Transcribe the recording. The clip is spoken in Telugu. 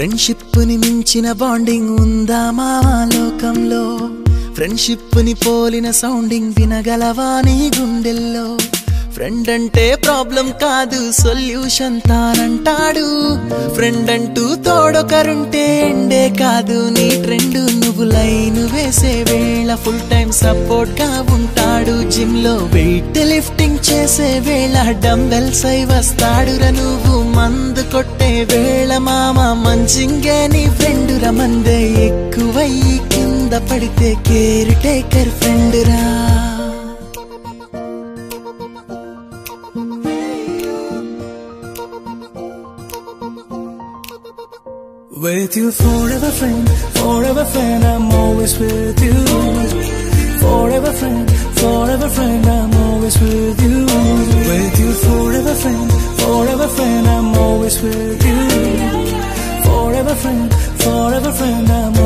ఫ్రెండ్షిప్ని మించిన బాండింగ్ ఉందా మా లోకంలో? ఫ్రెండ్షిప్ని పోలిన సౌండింగ్ వినగలవా నీ గుండెల్లో? ఫ్రెండ్ అంటే ప్రాబ్లం కాదు సొల్యూషన్ తానంటాడు. ఫ్రెండ్ అంటూ తోడొకరుంటే ఎండే కాదు నీ ట్రెండ్ నువ్వు చేసే వేళ ఫుల్ టైం సపోర్ట్గా ఉంటాడు. జిమ్లో వెయిట్ లిఫ్టింగ్ చేసే వేళ డంబెల్స్ అయి వస్తాడురా నువ్వు. మందు కొట్టే వేళ మామ మంచింగే నీ ఫ్రెండ్ రా. మందే ఎక్కువయ్యి కింద పడితే కేర్ టేకర్ ఫ్రెండ్ రా. With you forever friend, forever friend, always with you. Forever friend, forever friend, I'm always with you. With you forever friend, forever friend, I'm always with you. Forever friend, forever friend, I'm.